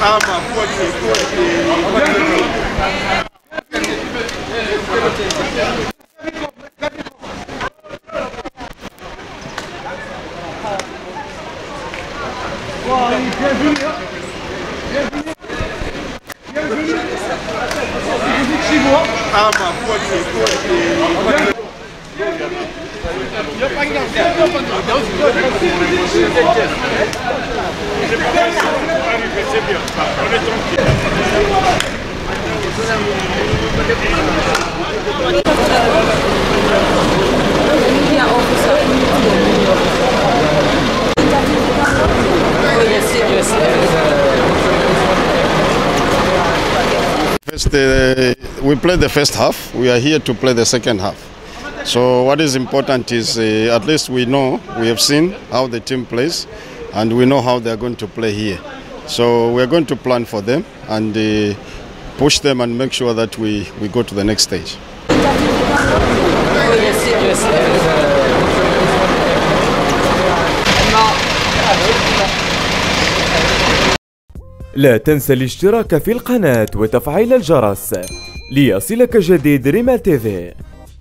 Ah, ma foi que foi. ama pode, pode. First, uh, we played the first half. We are here to play the second half. So what is important is uh, at least we know, we have seen how the team plays, and we know how they are going to play here. So we are going to plan for them and uh, push them and make sure that we, we go to the next stage. لا تنسى الاشتراك في القناة وتفعيل الجرس ليصلك جديد ريما تيفي